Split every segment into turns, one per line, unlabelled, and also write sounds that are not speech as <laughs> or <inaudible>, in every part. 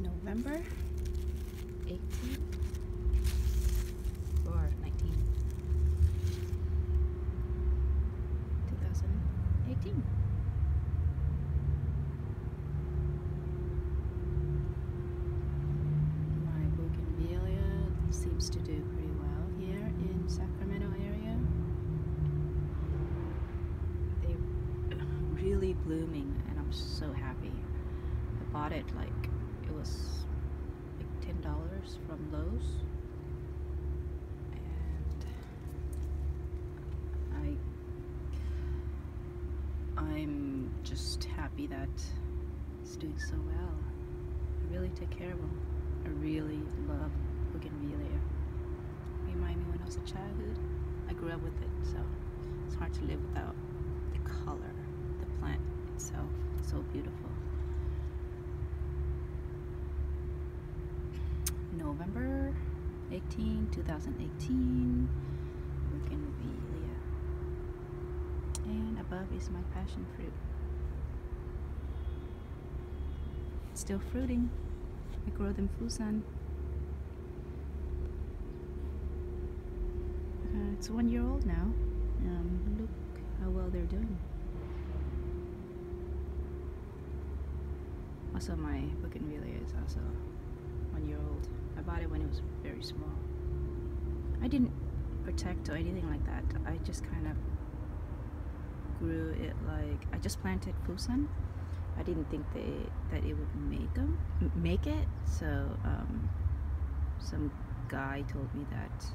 November 18 or 19 2018 my bougainvillea seems to do pretty well here in Sacramento area. They're really blooming and I'm so happy. I bought it like was like ten dollars from Lowe's. And I I'm just happy that it's doing so well. I really take care of them I really love bougainvillea remind me when I was a childhood? I grew up with it so it's hard to live without the color the plant itself. So beautiful November 18, 2018, Bougainvillea. And above is my passion fruit. Still fruiting. I grow them Fusan. Uh, it's one year old now. Um, look how well they're doing. Also, my Bougainvillea is also one year old. It when it was very small. I didn't protect or anything like that. I just kind of grew it like I just planted fusan. I didn't think they that it would make them make it. So um, some guy told me that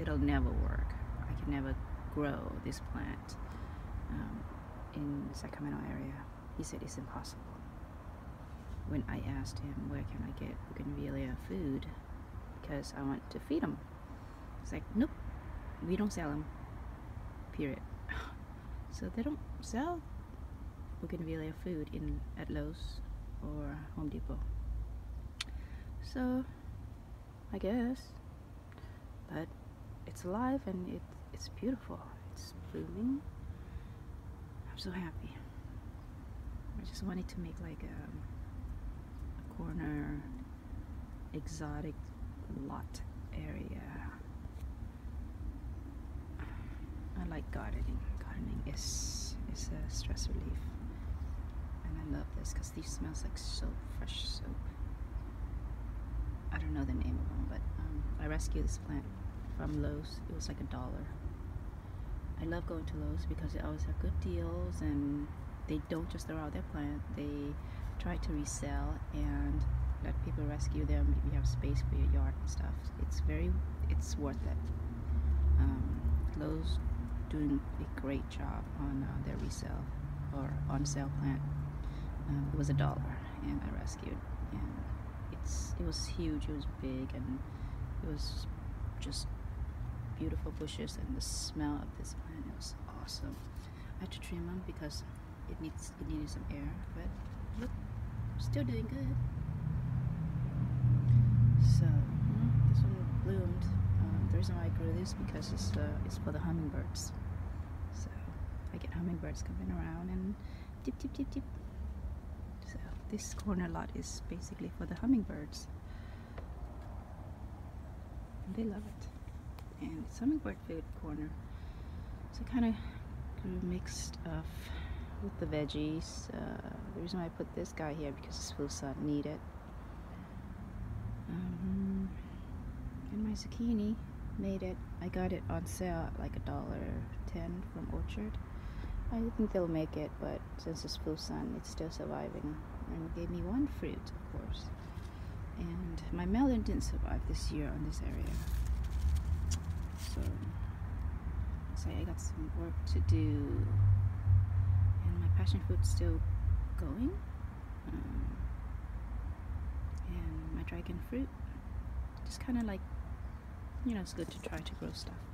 it'll never work. I can never grow this plant um, in Sacramento area. He said it's impossible when I asked him where can I get bougainvillea food because I want to feed them. He's like, nope, we don't sell them. Period. <laughs> So they don't sell bougainvillea food in at Lowe's or Home Depot. So I guess, but it's alive and it, it's beautiful. It's blooming. I'm so happy. I just wanted to make like a corner exotic lot area. I like gardening. Gardening is is a stress relief, and I love this because these smells like soap, fresh soap. I don't know the name of them, but um, I rescued this plant from Lowe's. It was like a dollar. I love going to Lowe's because they always have good deals and they don't just throw out their plant. They try to resell and let people rescue them if you have space for your yard and stuff. It's very, it's worth it. Um, Lowe's doing a great job on uh, their resale or on sale plant. Um, it was a dollar and I rescued and it's it was huge, it was big and it was just beautiful bushes and the smell of this plant it was awesome. I had to trim them because it needs it needed some air but look still doing good. So this one bloomed. Um, the reason why I grew this because it's uh, it's for the hummingbirds. So I get hummingbirds coming around and dip dip dip dip. So this corner lot is basically for the hummingbirds. And they love it. And it's hummingbird food corner. So kind of grew mixed up with the veggies. Uh, the reason why I put this guy here because it's fusan needed. Um, zucchini made it. I got it on sale at like a dollar ten from Orchard. I think they'll make it, but since it's fusan, it's still surviving. And gave me one fruit, of course. And my melon didn't survive this year on this area. So, so I got some work to do And my passion fruit still going. Um, and my dragon fruit. Just kind of like, you know, it's good to try to grow stuff.